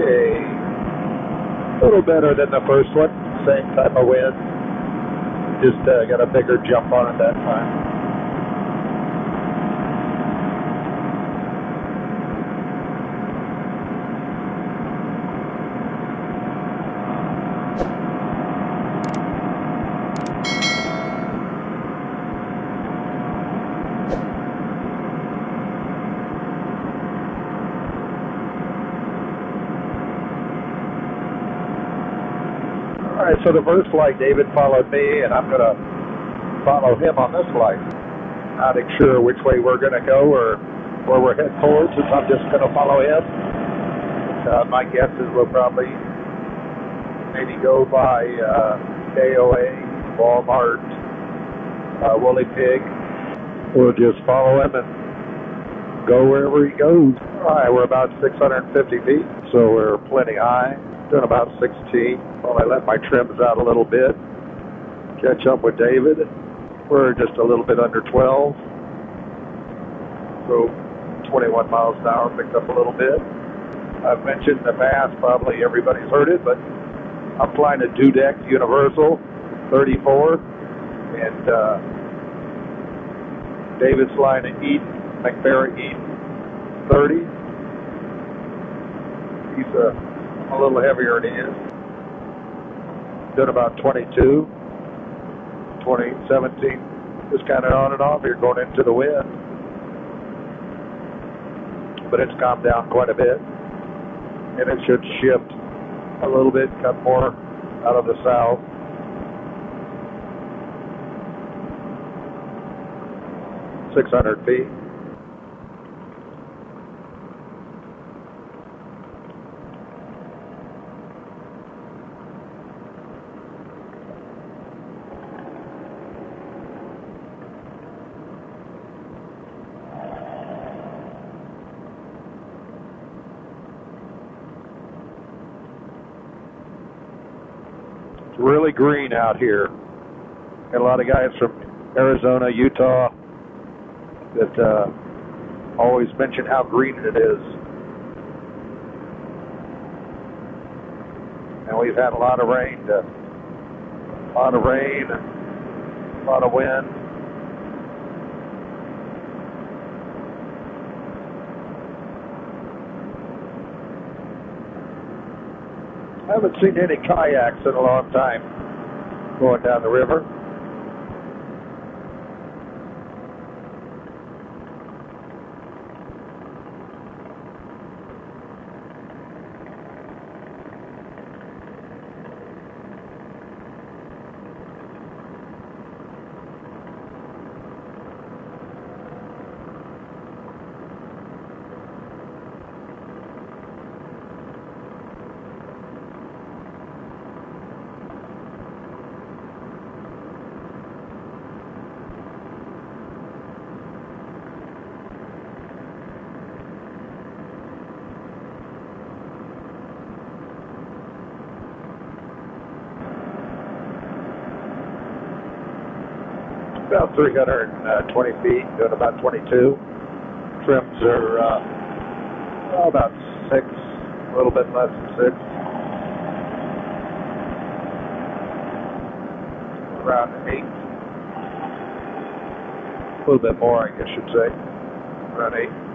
Okay. A little better than the first one. Same type of wind. Just uh, got a bigger jump on it that time. All right, so the first flight, David followed me, and I'm going to follow him on this flight. Not sure which way we're going to go or where we're heading towards, since I'm just going to follow him. Uh, my guess is we'll probably maybe go by uh, KOA, Walmart, uh, Woolly Pig. We'll just follow him and go wherever he goes. All right, we're about 650 feet, so we're plenty high. Doing about 16. Well, I let my trims out a little bit. Catch up with David. We're just a little bit under 12. So 21 miles an hour, picked up a little bit. I've mentioned in the past, probably everybody's heard it, but I'm flying a Dudek Universal 34, and uh, David's flying an Eden, McBarrett Eaton 30. He's a, a little heavier he is. Doing about 22, 20, 17, just kind of on and off here going into the wind. But it's calmed down quite a bit. And it should shift a little bit, come more out of the south. Six hundred feet. It's really green out here. Got a lot of guys from Arizona, Utah that uh, always mention how green it is. And we've had a lot of rain, uh, a lot of rain, a lot of wind. I haven't seen any kayaks in a long time going down the river. About 320 feet, doing about 22. Trims are uh, oh, about six, a little bit less than six. Around eight. A little bit more, I guess you'd say. Around eight.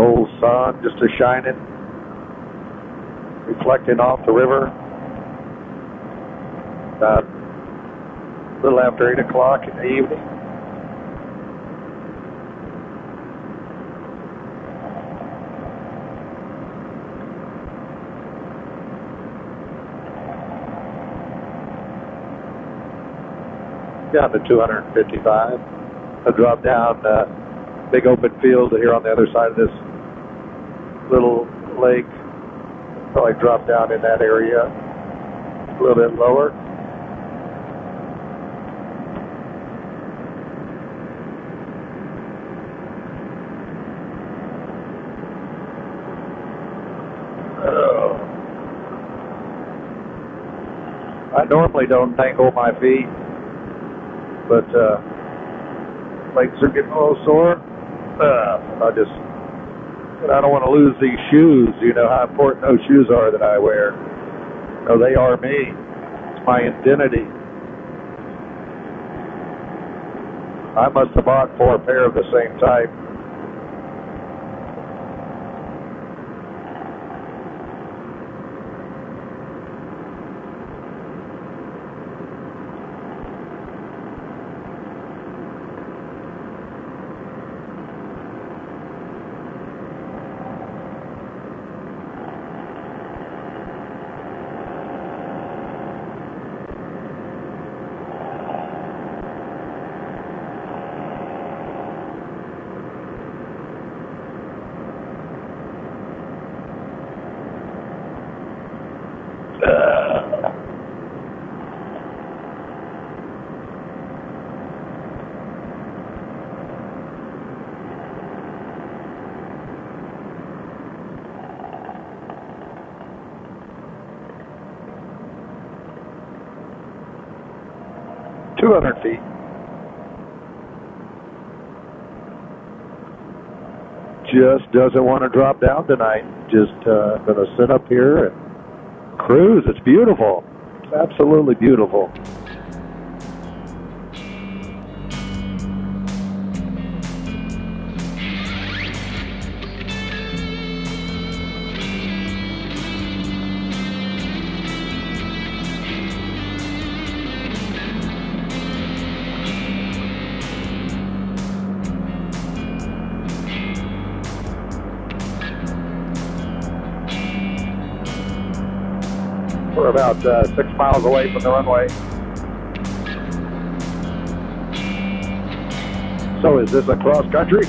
Old sun just a shining, reflecting off the river. About a little after 8 o'clock in the evening. Down to 255. I drop down uh, big open field here on the other side of this little lake. Probably drop down in that area a little bit lower. Oh. I normally don't tangle my feet, but uh, legs are getting a little sore. Uh, I just, but I don't want to lose these shoes. You know how important those shoes are that I wear. No, they are me. It's my identity. I must have bought four pair of the same type. 200 feet. Just doesn't want to drop down tonight. Just uh, going to sit up here and cruise. It's beautiful. It's absolutely beautiful. We're about uh, six miles away from the runway. So is this a cross country?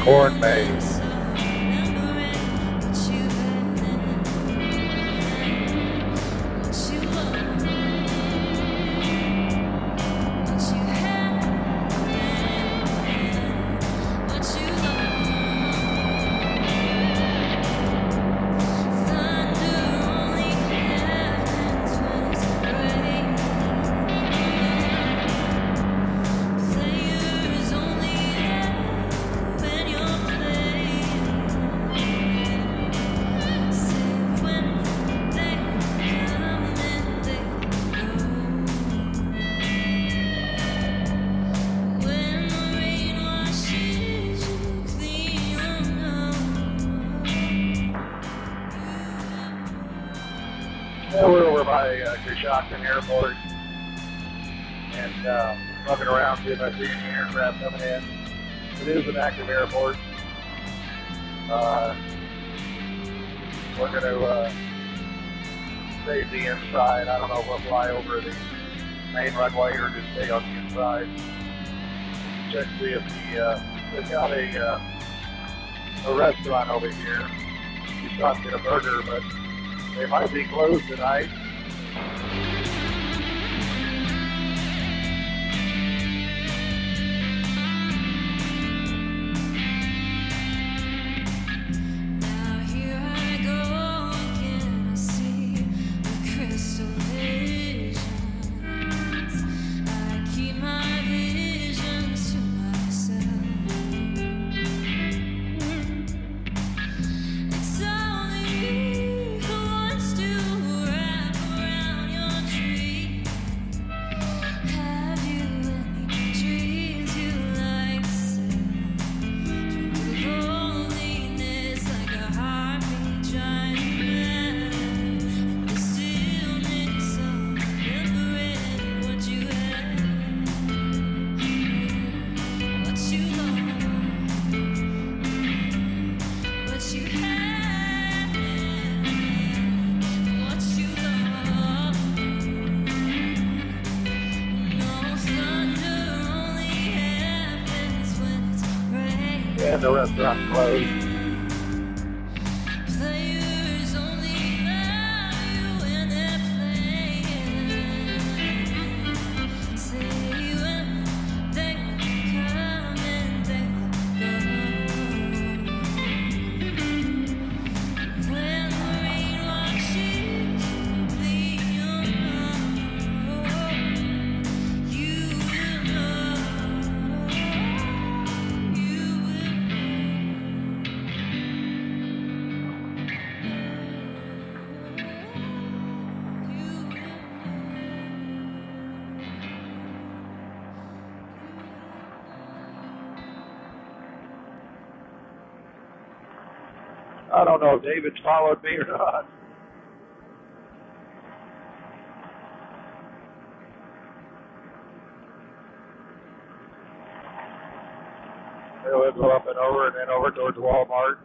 Corn maze. By uh, Coshocton Airport and uh, looking around, see if I see any aircraft coming in. It is an active airport. Uh, we're going to uh, stay the inside. I don't know if we'll fly over the main runway or just stay on the inside. Check to see if the, uh, they've got a, uh, a restaurant over here. You thought to get a burger, but they might be closed tonight. Now and the restaurant closed. I don't know if David's followed me or not. He'll go up and over and then over towards Walmart.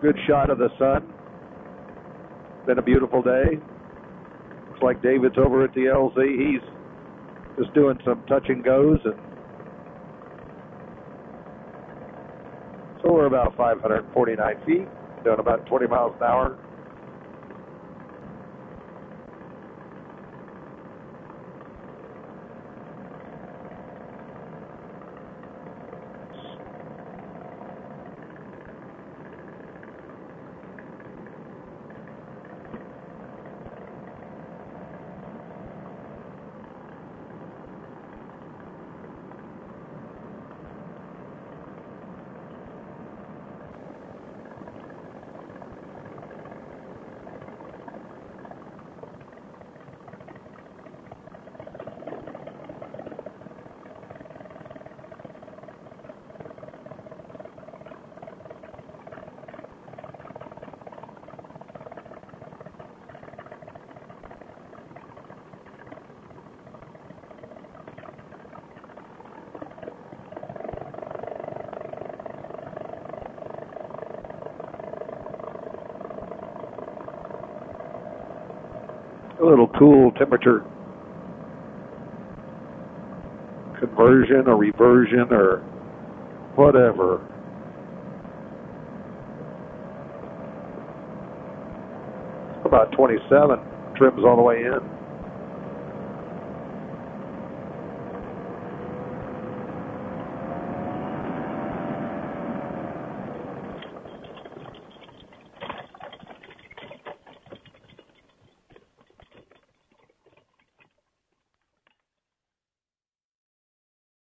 Good shot of the sun. Been a beautiful day. Looks like David's over at the LZ. He's just doing some touch and goes and so we're about 549 feet, doing about 20 miles an hour. A little cool temperature conversion or reversion or whatever. About 27 trims all the way in.